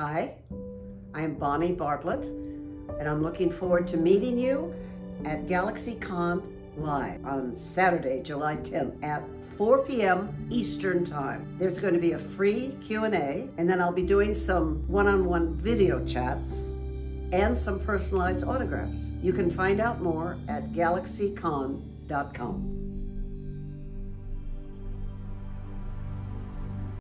Hi, I am Bonnie Bartlett, and I'm looking forward to meeting you at GalaxyCon Live on Saturday, July 10th at 4 p.m. Eastern Time. There's going to be a free Q&A, and then I'll be doing some one-on-one video chats and some personalized autographs. You can find out more at galaxycon.com.